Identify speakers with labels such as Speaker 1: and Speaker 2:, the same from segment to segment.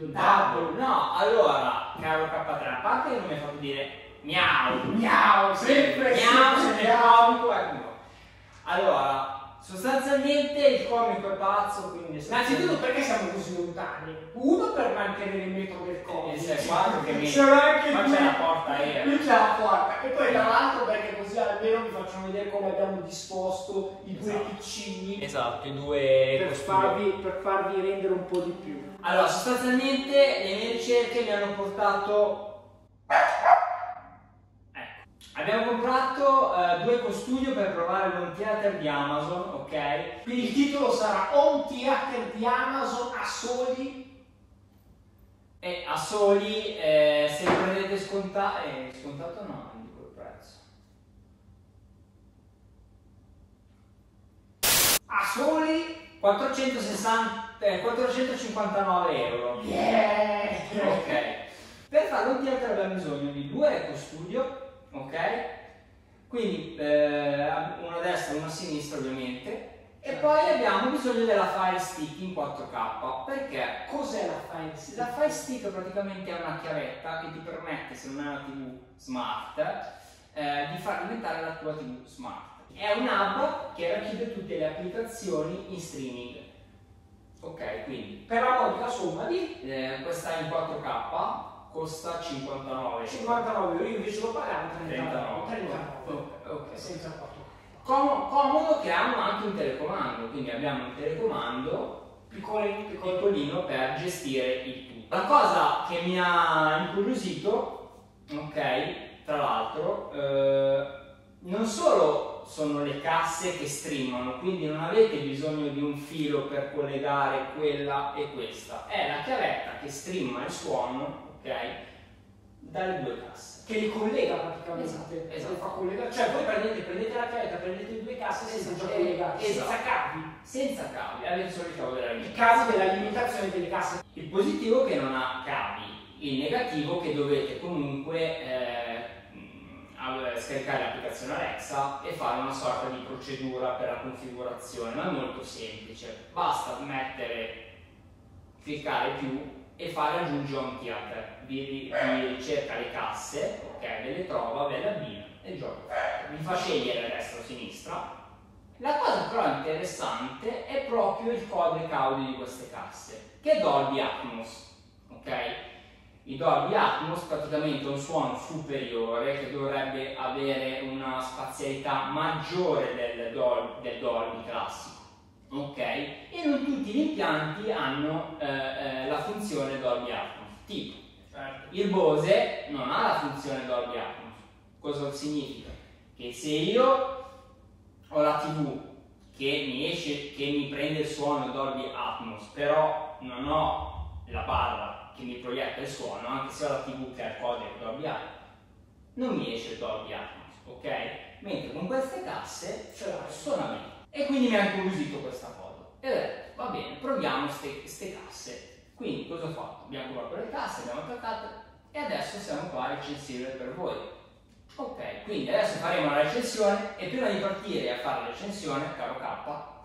Speaker 1: Double.
Speaker 2: No, allora, caro K3, a parte che non mi hai fatto dire miau,
Speaker 1: Miau, sempre
Speaker 2: miau,
Speaker 1: sempre
Speaker 2: se
Speaker 1: miau.
Speaker 2: comico è no. Allora, sostanzialmente il comico è pazzo, quindi...
Speaker 1: Innanzitutto perché siamo così lontani? Uno per mantenere il metro del
Speaker 2: Eh,
Speaker 1: Covid.
Speaker 2: se quattro che mi...
Speaker 1: Sono anche
Speaker 2: Ma
Speaker 1: due.
Speaker 2: c'è la porta aerea.
Speaker 1: Qui c'è la porta. E poi tra l'altro perché così almeno vi facciamo vedere come abbiamo disposto i due
Speaker 2: Esatto.
Speaker 1: piccini
Speaker 2: Esatto, i due
Speaker 1: per farvi, per farvi rendere un po' di più.
Speaker 2: Allora, sostanzialmente le mie ricerche mi hanno portato... Ecco, abbiamo comprato eh, due costudio per provare l'home theater di Amazon, ok?
Speaker 1: Quindi il titolo sarà Home Theater di Amazon a soli
Speaker 2: E a soli, eh, se prendete scontato... Eh, scontato no, non dico il prezzo.
Speaker 1: a soli
Speaker 2: 460, eh, 459 euro.
Speaker 1: yeah.
Speaker 2: Ok. Per fare l'home theater abbiamo bisogno di due eco studio, ok? Quindi eh, una destra e una sinistra ovviamente. E poi abbiamo bisogno della Fire Stick in 4K. Perché?
Speaker 1: Cos'è la Fire Stick?
Speaker 2: La Fire Stick praticamente è una chiavetta che ti permette, se non è una TV smart, eh, di far diventare la tua TV smart. È un hub che racchiude tutte le applicazioni in streaming. Ok, quindi
Speaker 1: Per la modica somma di
Speaker 2: eh, questa in 4K costa 59
Speaker 1: 59 euro, io invece lo pagavo 39.
Speaker 2: 39.
Speaker 1: 39.
Speaker 2: Ok.
Speaker 1: Senza 4.
Speaker 2: Com- comodo che hanno anche un telecomando, quindi abbiamo un telecomando
Speaker 1: Piccolino, piccolino.
Speaker 2: piccolino per gestire il tutto. La cosa che mi ha incuriosito, ok, tra l'altro, eh, non solo sono le casse che streamano, quindi non avete bisogno di un filo per collegare quella e questa, è la chiavetta che streama il suono, ok, dalle due casse.
Speaker 1: Che li collega praticamente.
Speaker 2: Esatto, esatto.
Speaker 1: Fa collegare. Cioè voi prendete, prendete la chiavetta, prendete due casse senza
Speaker 2: Esatto.
Speaker 1: già collegare,
Speaker 2: Esatto.
Speaker 1: senza cavi.
Speaker 2: Senza cavi, avete solo il cavo della
Speaker 1: Il
Speaker 2: linea.
Speaker 1: caso della limitazione delle casse.
Speaker 2: Il positivo che non ha cavi, il negativo che dovete comunque eh, scaricare l'applicazione Alexa e fare una sorta di procedura per la configurazione, ma è molto semplice. Basta mettere, cliccare più e fare aggiungi on theater. Vi, vi ricerca le casse, ok, ve le trova, ve le abbina e il gioco. Vi fa scegliere destra o sinistra la cosa però interessante è proprio il codec audio di queste casse, che è Dolby Atmos, ok? Il Dolby Atmos praticamente un suono superiore che dovrebbe avere una spazialità maggiore del, Dol- del Dolby classico, ok? E non tutti gli impianti hanno eh, eh, la funzione Dolby Atmos, tipo il Bose non ha la funzione Dolby Atmos. Cosa significa? Che se io ho la TV che mi esce, che mi prende il suono Dolby Atmos, però non ho la barra che mi proietta il suono, anche se ho la TV che ha il codec Dolby Atmos, non mi esce il Dolby Atmos, ok? Mentre con queste casse
Speaker 1: Ce l'hai.
Speaker 2: suona bene. E quindi mi ha incuriosito questa cosa. E ho detto, va bene, proviamo queste casse. Quindi cosa ho fatto? Abbiamo comprato le casse, abbiamo attaccato e adesso siamo qua a recensire per voi. Ok, quindi adesso faremo la recensione e prima di partire a fare la recensione, caro K,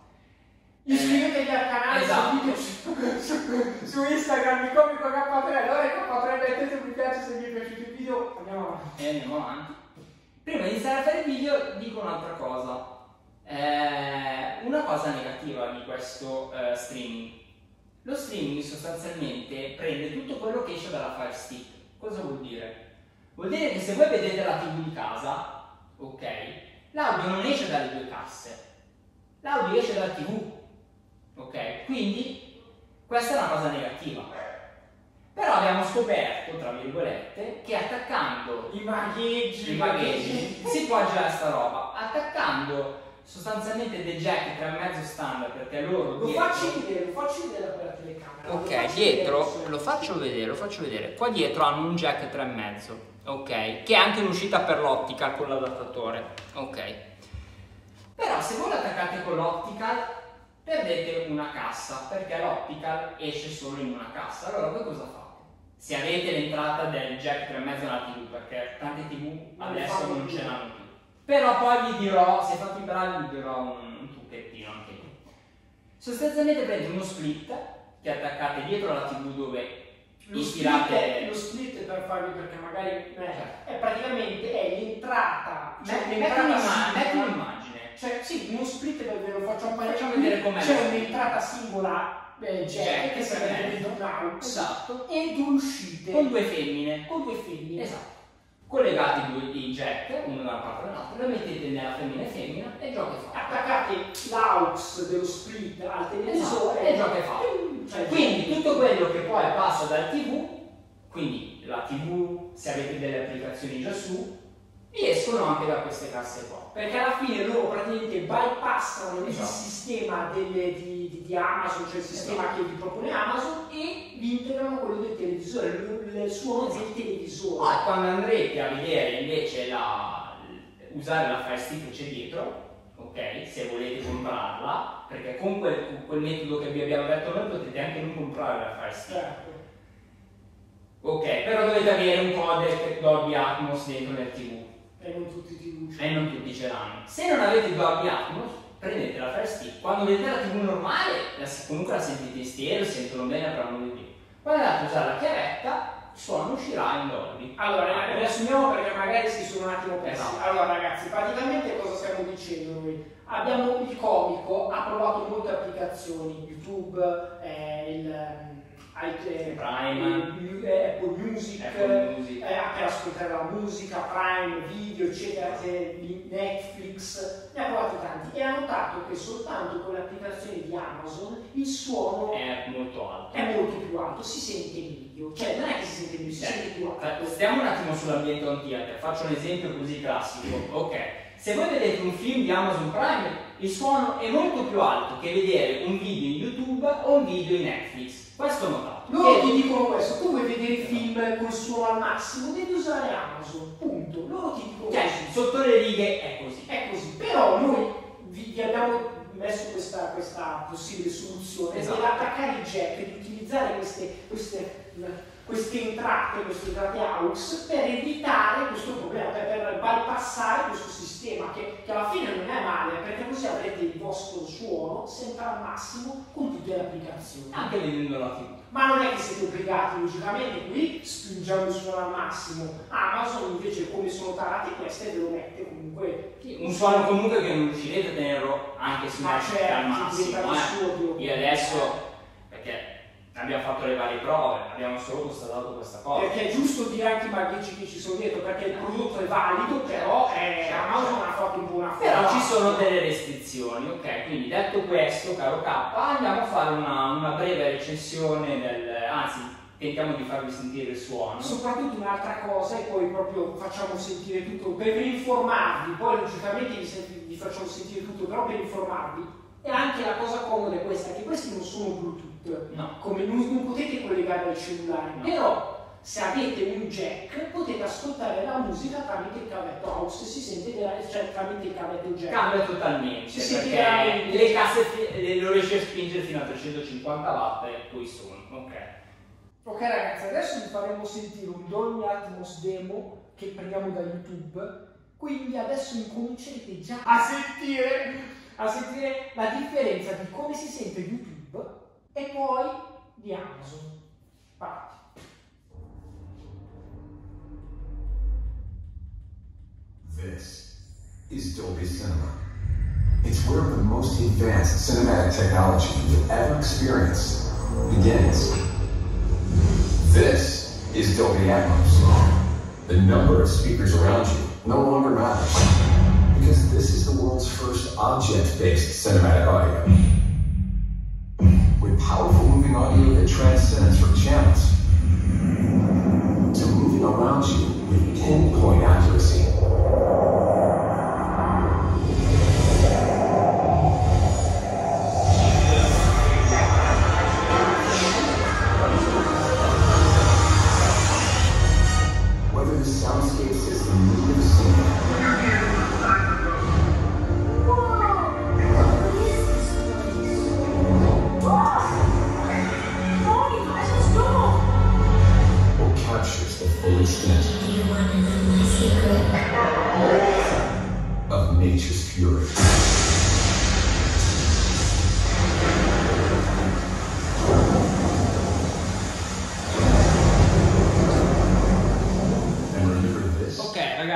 Speaker 1: Iscrivetevi al canale
Speaker 2: Esatto.
Speaker 1: su, su, Instagram di Comico K3. Allora K3 mettete un mi piace se vi è piaciuto il video. Andiamo avanti.
Speaker 2: e andiamo avanti. Prima di iniziare a fare il video dico un'altra cosa. Eh, una cosa negativa di questo eh, streaming. Lo streaming sostanzialmente prende tutto quello che esce dalla Fire Stick. Cosa vuol dire? Vuol dire che se voi vedete la TV di casa, ok, l'audio non esce dalle due casse, l'audio esce dalla TV, ok? Quindi questa è una cosa negativa. Però abbiamo scoperto, tra virgolette, che attaccando
Speaker 1: I magheggi.
Speaker 2: i bagheggi si può girare sta roba attaccando sostanzialmente dei jack 3,5 standard perché loro
Speaker 1: Lo
Speaker 2: dietro-
Speaker 1: facci vedere, lo facci vedere per la telecamera. lo
Speaker 2: ok
Speaker 1: facci
Speaker 2: dietro
Speaker 1: vedere.
Speaker 2: lo faccio vedere lo faccio vedere qua dietro hanno un jack 3,5 ok che è anche un'uscita per l'optical con l'adattatore ok però se voi l'attaccate con l'optical perdete una cassa perché l'optical esce solo in una cassa allora voi cosa fate? se avete l'entrata del jack 3,5 nella tv perché tante tv
Speaker 1: Non
Speaker 2: adesso non
Speaker 1: più.
Speaker 2: ce l'hanno più Però poi vi dirò, se fate i bravi, vi dirò un, un trucchettino anche lì. Sostanzialmente prendete uno split che attaccate dietro la TV dove
Speaker 1: Lo
Speaker 2: ispirate...
Speaker 1: split, lo split per farvi perché magari eh, è praticamente è l'entrata, cioè
Speaker 2: Metti
Speaker 1: l'entrata
Speaker 2: un'immagine, metti
Speaker 1: singola-
Speaker 2: un'immagine.
Speaker 1: Cioè, sì, uno split ve ve lo faccio apparire.
Speaker 2: Facciamo vedere com'è
Speaker 1: C'è un'entrata singola eh, jack, che sarebbe il down
Speaker 2: Esatto.
Speaker 1: e due uscite
Speaker 2: Con due femmine.
Speaker 1: con due femmine.
Speaker 2: Esatto. Collegate due i jack, uno da una parte e dall'altra, lo mettete nella femmina e femmina e gioco è fatto.
Speaker 1: Attaccate l'aux dello split al
Speaker 2: Esatto,
Speaker 1: televisore
Speaker 2: e gioco è fatto.
Speaker 1: Cioè,
Speaker 2: Quindi tutto quello che poi passa dal TV, quindi la TV, se avete delle applicazioni già su, escono anche da queste casse qua.
Speaker 1: Perché alla fine loro praticamente bypassano il
Speaker 2: Esatto.
Speaker 1: sistema delle- di, di- di Amazon, cioè il sistema
Speaker 2: Esatto.
Speaker 1: che vi propone Amazon, e vi integrano quello del televisore, il, il suono del televisore.
Speaker 2: Poi quando andrete a vedere invece la, usare la Fire Stick che c'è dietro, ok, se volete comprarla, perché con quel, con quel metodo che vi abbiamo detto noi potete anche non comprare la Fire Stick.
Speaker 1: Certo.
Speaker 2: Ok, però dovete avere un codec Dolby Atmos dentro nel TV
Speaker 1: E non tutti ti
Speaker 2: e non tutti ce l'hanno. Se non avete Dolby Atmos, prendete la Fire Stick. Quando vedete la TV normale, la- comunque la sentite in stereo, sentono bene, avranno di più. Quando andate a usare la chiavetta, il suono uscirà in Dolby.
Speaker 1: Allora, riassumiamo perché magari si sono un attimo persi.
Speaker 2: Esatto.
Speaker 1: Allora ragazzi, praticamente cosa stiamo dicendo noi? Abbiamo il comico, ha provato molte applicazioni, YouTube, eh, il,
Speaker 2: Prime.
Speaker 1: eh, Apple Music,
Speaker 2: Apple Music.
Speaker 1: eh, per ascoltare la musica, Prime, video, eccetera, eh, Netflix, ne ha provati tanti e ha notato che soltanto con le applicazioni di Amazon il suono
Speaker 2: È molto alto.
Speaker 1: è molto più alto, si sente meglio, cioè non è che si sente meglio, si
Speaker 2: Eh,
Speaker 1: sente più alto.
Speaker 2: Stiamo un attimo sull'ambiente on theater, faccio un esempio così classico. Ok, se voi vedete un film di Amazon Prime, il suono è molto più alto che vedere un video in YouTube o un video in Netflix. Questo ho notato.
Speaker 1: Loro
Speaker 2: E-
Speaker 1: ti dicono questo, tu vuoi vedere il film col suono al massimo, devi usare Amazon, punto. Loro ti dicono
Speaker 2: Cioè,
Speaker 1: così.
Speaker 2: sotto le righe è così.
Speaker 1: È così, però noi vi, vi abbiamo messo questa, questa possibile soluzione
Speaker 2: Esatto.
Speaker 1: per attaccare il jack, di utilizzare queste, queste, queste entrate, queste entrate AUX per evitare questo problema, per, per bypassare questo sistema che, che alla fine non è male, perché così avrete il vostro suono sempre al massimo con tutte le applicazioni.
Speaker 2: Anche vedendo la TV.
Speaker 1: Ma non è che siete obbligati, logicamente, qui spingiamo il suono al massimo. Amazon invece come sono tarati queste ve lo mette comunque.
Speaker 2: Un suono comunque che non riuscirete a tenerlo anche su
Speaker 1: Ma
Speaker 2: Netflix
Speaker 1: certo,
Speaker 2: al massimo. Eh. Io adesso, abbiamo fatto le varie prove, abbiamo solo constatato questa cosa.
Speaker 1: Perché è giusto dire anche i bagaggi che ci sono dietro, perché il prodotto è valido, però eh, Amazon ha fatto un po' una
Speaker 2: Però ci sono delle restrizioni, ok? Quindi detto questo, caro K, andiamo a fare una, una breve recensione del. anzi, tentiamo di farvi sentire il suono.
Speaker 1: Soprattutto un'altra cosa, e poi proprio facciamo sentire tutto, per, informarvi, poi logicamente vi, vi facciamo sentire tutto, però per informarvi. E anche la cosa comoda è questa, che questi non sono Bluetooth.
Speaker 2: No.
Speaker 1: come non, non potete collegare al cellulare,
Speaker 2: No.
Speaker 1: però se avete un jack potete ascoltare la musica tramite il cavetto house, si sente cioè tramite il cavetto jack.
Speaker 2: Cambia totalmente
Speaker 1: Si sente veramente.
Speaker 2: le casse le- lo riesce a spingere fino a 350 watt e poi sono, ok.
Speaker 1: Ok ragazzi, adesso vi faremo sentire un Dolby Atmos demo che prendiamo da YouTube, quindi adesso incomincerete già a sentire, a sentire la differenza di come si sente YouTube e poi di Amazon. Parti.
Speaker 3: This is Dolby Cinema. It's where the most advanced cinematic technology you'll ever experience begins. This is Dolby Atmos. The number of speakers around you no longer matters because this is the world's first object-based cinematic audio. Powerful moving audio that transcends from channels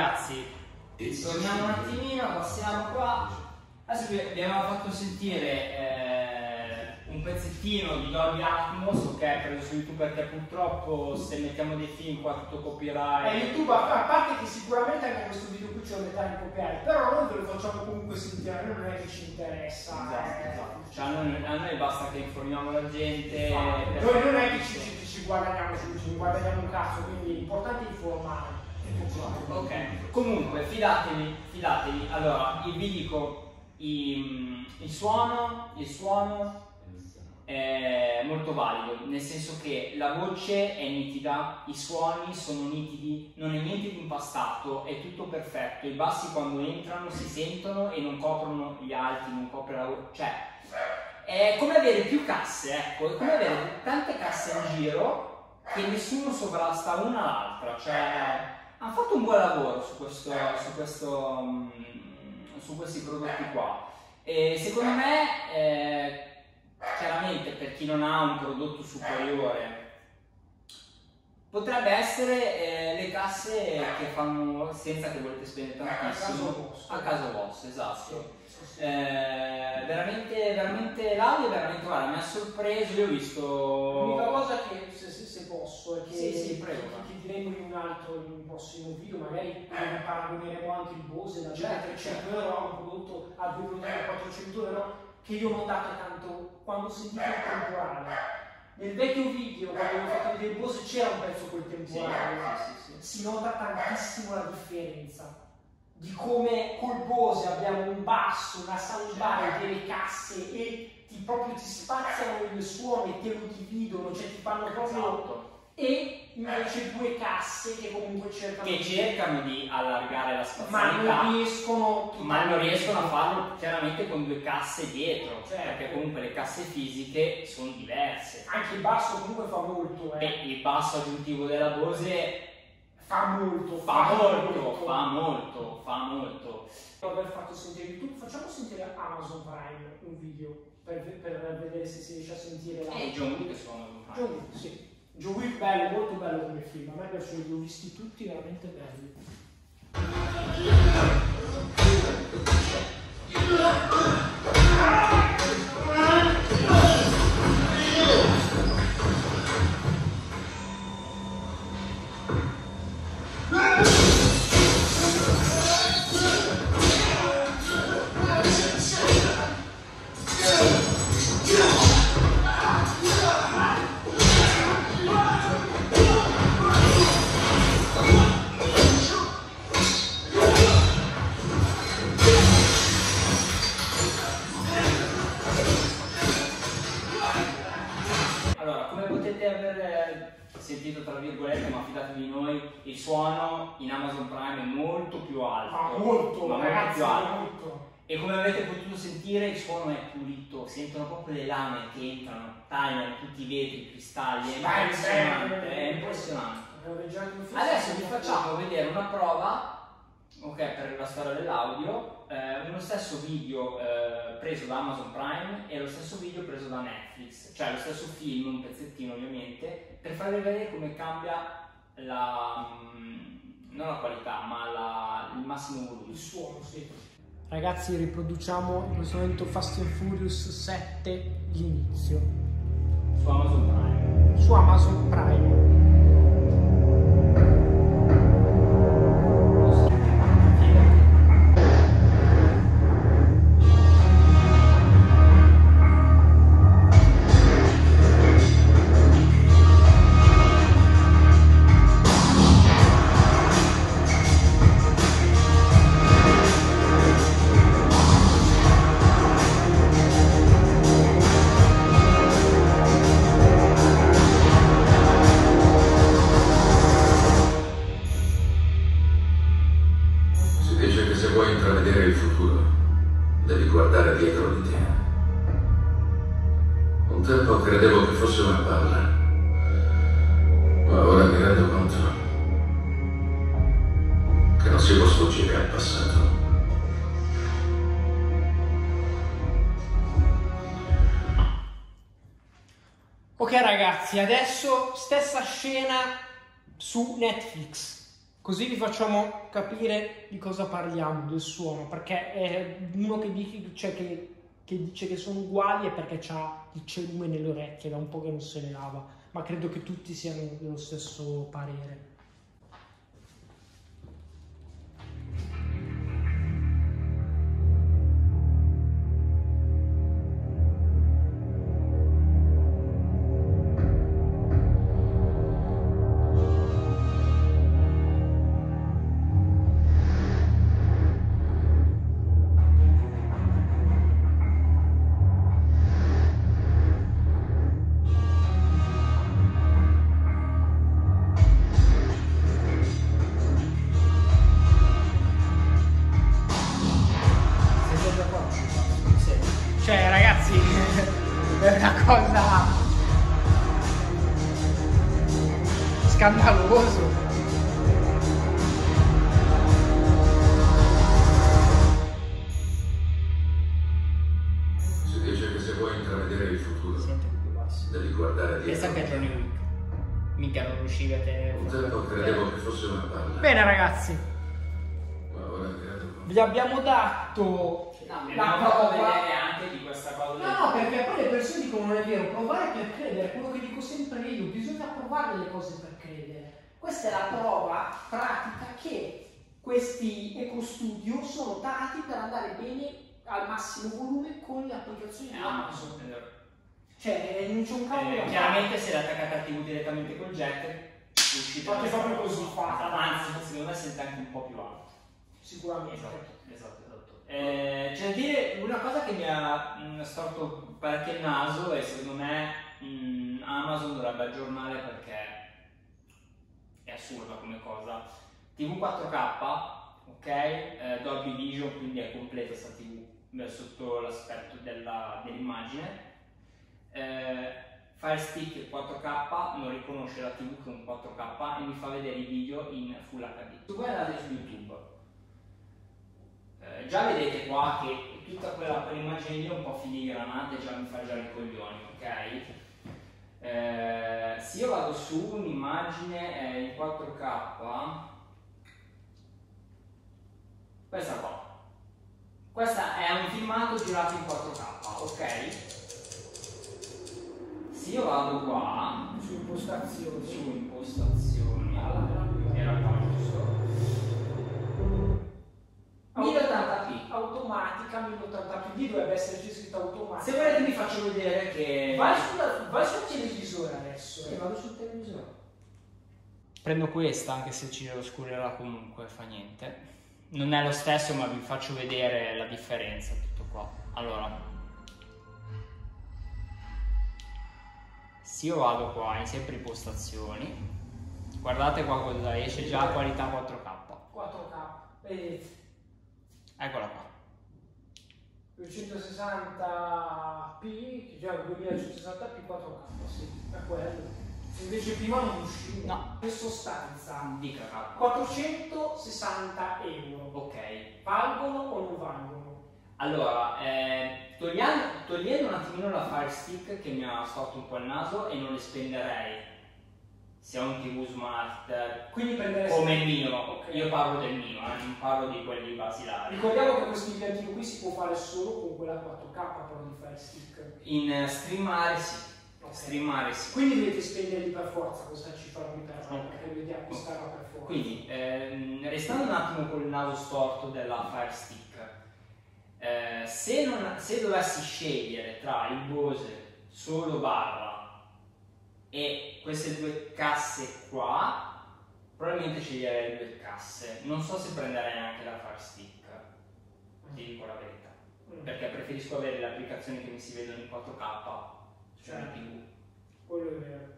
Speaker 2: ragazzi, torniamo un attimino, passiamo qua. Adesso vi abbiamo fatto sentire eh, un pezzettino di Dolby Atmos, ok, preso su YouTube perché purtroppo se mettiamo dei film qua tutto copyright.
Speaker 1: Eh, YouTube, a parte che sicuramente anche questo video qui c'è un dettaglio copiare, però noi ve lo facciamo comunque sentire, a noi non è che ci interessa.
Speaker 2: Esatto,
Speaker 1: eh.
Speaker 2: esatto. Cioè, a, noi, a noi basta che informiamo la gente. Per-
Speaker 1: Noi non è che ci, ci, ci guadagniamo, ci, ci guadagniamo un cazzo, quindi l'importante è informare.
Speaker 2: Ok, comunque fidatevi, fidatevi. Allora, vi dico, i- il suono, il suono è molto valido, nel senso che la voce è nitida, i suoni sono nitidi, non è niente di impastato, è tutto perfetto. I bassi quando entrano si sentono e non coprono gli alti, non copre la voce. Cioè, è come avere più casse, ecco, è come avere tante casse in giro che nessuno sovrasta una all'altra. Cioè, hanno fatto un buon lavoro su, questo, su, questo, mm, su questi prodotti qua. E secondo me, eh, chiaramente per chi non ha un prodotto superiore, potrebbe essere eh, le casse che fanno senza che volete spendere
Speaker 1: A caso
Speaker 2: tantissimo
Speaker 1: vostro.
Speaker 2: a caso vostro, esatto.
Speaker 1: Sì, sì, sì.
Speaker 2: Eh, veramente, veramente l'audio, veramente guarda, mi ha sorpreso. Io ho visto.
Speaker 1: L'unica cosa che, se, se- se posso, è che
Speaker 2: Sì, sì, prego.
Speaker 1: che diremo in un altro, in un prossimo video, magari ne paragoneremo anche il Bose da
Speaker 2: Certo,
Speaker 1: 300 euro a un prodotto a 200-400 euro che io ho notato tanto quando ho sentito il temporale. Nel vecchio video, quando avevo fatto vedere il Bose, c'era un pezzo col
Speaker 2: Sì,
Speaker 1: temporale.
Speaker 2: sì,
Speaker 1: si nota tantissimo la differenza di come col Bose abbiamo un basso, una soundbar delle casse e ti proprio ti spaziano il suono e te lo dividono, cioè ti fanno proprio
Speaker 2: Esatto.
Speaker 1: e invece due casse che comunque cercano
Speaker 2: Che
Speaker 1: di-
Speaker 2: cercano di allargare la
Speaker 1: ma
Speaker 2: spazialità.
Speaker 1: non riescono
Speaker 2: Ma non riescono a farlo chiaramente con due casse dietro,
Speaker 1: Certo.
Speaker 2: perché comunque le casse fisiche sono diverse.
Speaker 1: anche il basso comunque fa molto eh.
Speaker 2: E il basso aggiuntivo della Bose
Speaker 1: fa molto
Speaker 2: fa molto, fa molto, fa molto.
Speaker 1: dopo aver fatto sentire YouTube facciamo sentire Amazon Prime un video per, per vedere se si riesce a sentire la
Speaker 2: E John Wick sono
Speaker 1: John Wick, sì. John Wick bello, molto bello come film, a me piace, li ho visti tutti veramente belli.
Speaker 2: Allora, molto più alto.
Speaker 1: Ma molto,
Speaker 2: ma
Speaker 1: ragazzi,
Speaker 2: più alto.
Speaker 1: molto.
Speaker 2: E come avete potuto sentire il suono è pulito, sentono proprio le lame che entrano, tagliano tutti i vetri, i cristalli, è
Speaker 1: Dai,
Speaker 2: impressionante, è impressionante.
Speaker 1: Un film,
Speaker 2: Adesso vi facciamo vedere una prova, ok, per la storia dell'audio, eh, uno stesso video eh, preso da Amazon Prime e lo stesso video preso da Netflix, cioè lo stesso film, un pezzettino ovviamente, per farvi vedere come cambia la, mm, non la qualità, ma la- il massimo
Speaker 1: il
Speaker 2: volume.
Speaker 1: suono, sì. Ragazzi, riproduciamo in questo momento Fast and Furious 7, l'inizio,
Speaker 2: Su Amazon Prime.
Speaker 1: su Amazon Prime.
Speaker 3: guardare dietro di te. Un tempo credevo che fosse una palla, ma ora mi rendo conto che non si può sfuggire al passato.
Speaker 1: Ok ragazzi, adesso stessa scena su Netflix. Così vi facciamo capire di cosa parliamo del suono, perché è uno che dice, cioè che, che dice che sono uguali è perché ha il cerume nelle orecchie, da un po' che non se ne lava, ma credo che tutti siano dello stesso parere. Scandaloso.
Speaker 3: Si dice che se vuoi intravedere il futuro,
Speaker 2: Senti più basso.
Speaker 3: devi guardare
Speaker 2: Pensa
Speaker 3: dietro.
Speaker 2: anche a Johnny Wick. Mica non riuscivi a tenere
Speaker 3: Un tempo credevo che fosse una palla,
Speaker 1: Bene, ragazzi,
Speaker 3: ma ora credo.
Speaker 1: vi abbiamo dato
Speaker 2: No,
Speaker 1: la prova.
Speaker 2: Cosa.
Speaker 1: No, no, perché poi le persone dicono non è vero, provare per credere, quello che dico sempre io, bisogna provare le cose per credere. Questa è la prova pratica che questi ecostudio sono tarati per andare bene al massimo volume con le applicazioni di Amazon. Cioè, non c'è un da
Speaker 2: Eh, chiaramente se l'attaccate a TV direttamente col uscite
Speaker 1: Fate
Speaker 2: questa
Speaker 1: proprio così, fate.
Speaker 2: Anzi, secondo me sente anche un po' più alto.
Speaker 1: Sicuramente.
Speaker 2: Esatto, esatto. Eh, c'è da dire una cosa che mi ha mh, storto parecchio il naso e secondo me mh, Amazon dovrebbe aggiornare perché è assurda come cosa. TV 4K, ok? Eh, Dolby Vision, quindi è completa sta TV eh, sotto l'aspetto della- dell'immagine. Eh, Fire Stick 4K non riconosce la TV con 4K e mi fa vedere i video in Full HD. Se voi andate su YouTube, eh, già vedete qua che tutta quella, quell'immagine lì è un po' filigranata e già mi fa già i coglioni, ok? Eh, se io vado su un'immagine eh, in 4K, questa qua. Questa è un filmato girato in 4K, ok? Se io vado qua,
Speaker 1: Su impostazioni.
Speaker 2: su impostazioni, era qua giusto? 1080p.
Speaker 1: Automatica 1080p, lì dovrebbe esserci scritto automatica.
Speaker 2: Se volete vi faccio vedere che...
Speaker 1: Vai, sulla- vai sul televisore adesso.
Speaker 2: Eh, vado sul televisore. Prendo questa anche se ci oscurerà comunque, fa niente. Non è lo stesso ma vi faccio vedere la differenza, tutto qua. Allora, se io vado qua in sempre impostazioni, guardate qua cosa esce già qualità 4K.
Speaker 1: 4K. Vedete,
Speaker 2: Eccola qua.
Speaker 1: 260p, che già 2160p 4K, sì, è quello. Invece prima non usciva.
Speaker 2: No.
Speaker 1: In sostanza,
Speaker 2: Dica K.
Speaker 1: 460 euro.
Speaker 2: Ok.
Speaker 1: Valgono o non valgono?
Speaker 2: Allora, eh, togliendo, togliendo un attimino la Fire Stick che mi ha storto un po' il naso e non le spenderei se ho un TV smart
Speaker 1: Quindi prendere
Speaker 2: come il mio,
Speaker 1: Ok.
Speaker 2: io parlo del mio, eh, non parlo di quelli basilari.
Speaker 1: Ricordiamo che questo impiantino qui si può fare solo con quella 4K però di Fire Stick.
Speaker 2: In eh, streamare sì,
Speaker 1: Ok.
Speaker 2: streamare sì.
Speaker 1: Quindi dovete spenderli per forza questa cifra qui per
Speaker 2: Ok.
Speaker 1: perché dovete acquistarla per forza.
Speaker 2: Quindi, ehm, restando un attimo col naso storto della Fire Stick, eh, se, non- se dovessi scegliere tra il Bose solo barra e queste due casse qua, probabilmente sceglierei le due casse. Non so se prenderei anche la Fire Stick, ti dico la verità,
Speaker 1: Mm.
Speaker 2: perché preferisco avere le applicazioni che mi si vedono in 4K su una
Speaker 1: Certo.
Speaker 2: TV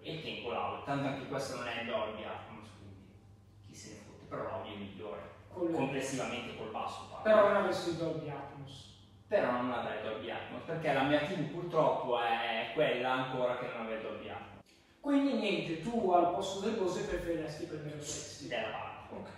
Speaker 2: e tempo l'audio, tanto anche questo non è Dolby Atmos, quindi chi se ne fotte, però l'audio è migliore, complessivamente col basso parlo.
Speaker 1: Però non avresti Dolby Atmos.
Speaker 2: Però non avrei Dolby Atmos, perché la mia TV purtroppo è quella ancora che non aveva Dolby Atmos,
Speaker 1: Quindi niente, tu al posto del Bose preferiresti prendere questi.
Speaker 2: della parte.
Speaker 1: Ok.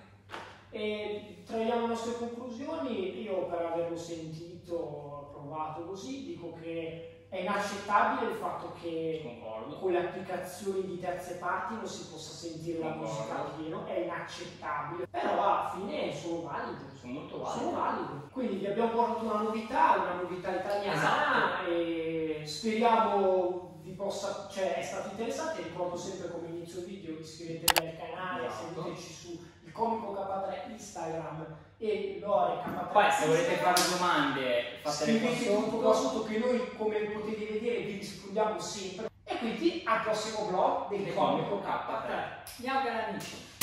Speaker 1: E traiamo le nostre conclusioni. Io per averlo sentito, provato così, dico che è inaccettabile il fatto che
Speaker 2: Concordo.
Speaker 1: con le applicazioni di terze parti non si possa sentire la musica a pieno, è inaccettabile. Però alla fine sono validi.
Speaker 2: Sono molto
Speaker 1: Sono
Speaker 2: validi.
Speaker 1: validi. Quindi vi abbiamo portato una novità, una novità italiana
Speaker 2: Esatto.
Speaker 1: e speriamo vi possa, cioè è stato interessante, ricordo sempre come inizio video, iscrivetevi al canale,
Speaker 2: Esatto.
Speaker 1: seguiteci su il comico K3 Instagram e Lore K3
Speaker 2: Poi se volete fare domande fatele qua sotto.
Speaker 1: qua sotto che noi come potete vedere vi rispondiamo sempre. E quindi al prossimo vlog del
Speaker 2: Comico
Speaker 1: K3 ciao cari amici